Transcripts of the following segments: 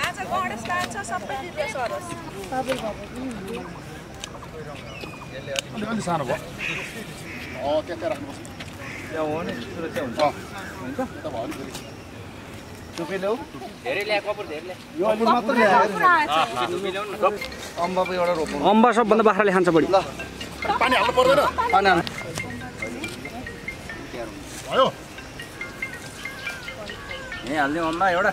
आज गणेश छ सबै सानो भयो त्यहाँ राख्नुपर्छ त्यहाँ हो नि सुरक्षा हुन्छ। अम्बा पो एउटा रोप्नु। अम्बा सबभन्दा बाख्राले खान्छ बढी। पानी हाल्नु पर्दैन। पानी हाल्नु। भयो। यहीँ हालिदिउँ अम्बा एउटा।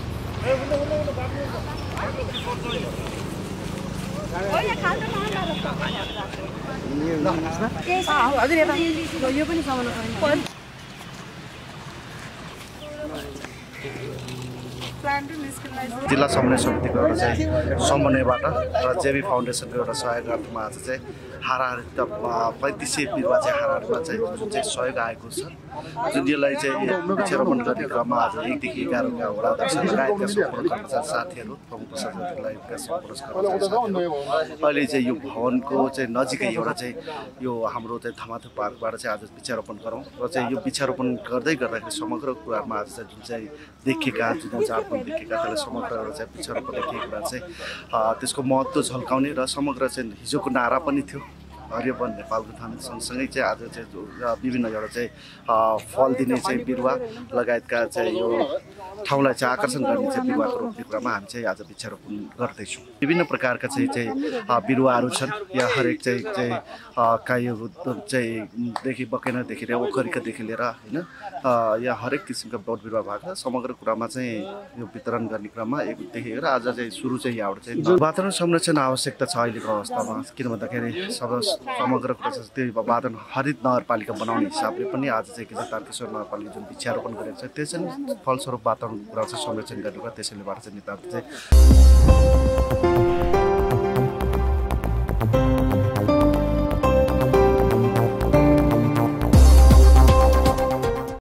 यो पनि जिल्ला समन्वय समितिको एउटा चाहिँ समन्वयबाट र जेबी फाउन्डेसनको एउटा सहयोगार्थमा आज चाहिँ हाराहारी त पैँतिस सय बिरुवा चाहिँ हाराहारीमा चाहिँ जुन चाहिँ सहयोग आएको छ जुन यसलाई चाहिँ वृक्षारोपण गर्ने क्रममा आज एकदेखि एघारका वडा अध्यक्ष लगायतका सम्पूर्ण कर्मचारी साथीहरू प्रमुख प्रशासक लगायतका सम्पूर्ण कर्मचारी अहिले चाहिँ यो भवनको चाहिँ नजिकै एउटा चाहिँ यो हाम्रो चाहिँ थमाथु पार्कबाट चाहिँ आज वृक्षारोपण गरौँ र चाहिँ यो वृक्षारोपण गर्दै गर्दाखेरि समग्र कुरामा आज चाहिँ जुन चाहिँ देखेका जुन चाडपर्व देखेका त्यसलाई समग्र एउटा चाहिँ वृक्षारोपण देखेको कुरा चाहिँ त्यसको महत्त्व झल्काउने र समग्र चाहिँ हिजोको नारा पनि थियो। हरियो वन नेपालको थाहा सँगसँगै चाहिँ आज चाहिँ विभिन्न एउटा चाहिँ फल दिने चाहिँ बिरुवा लगायतका चाहिँ यो ठाउँलाई चाहिँ आकर्षण गर्ने चाहिँ बिरुवाको रोप्ने कुरामा हामी चाहिँ आज वृक्षारोपण गर्दैछौँ। विभिन्न प्रकारका चाहिँ चाहिँ बिरुवाहरू छन्। या हरेक चाहिँ चाहिँ कायो चाहिँ देखि बकेनादेखि लिएर ओखरीकादेखि लिएर होइन? या हरेक किसिमका बोट बिरुवा भएको छ समग्र कुरामा चाहिँ यो वितरण गर्ने क्रममा एक देखेर आज चाहिँ सुरु चाहिँ यहाँबाट चाहिँ वातावरण संरक्षण आवश्यकता छ अहिलेको अवस्थामा किन भन्दाखेरि सब समग्र कुरा चाहिँ त्यो वातावरण हरित नगरपालिका बनाउने हिसाबले पनि आज चाहिँ के छ तारकेश्वर नगरपालिका जुन वृक्षारोपण गरेको छ त्यो चाहिँ फलस्वरूप वातावरण राम्रो कुरा चाहिँ संरक्षण गर्नुपर्छ त्यसैले भएर चाहिँ नेताहरू चाहिँ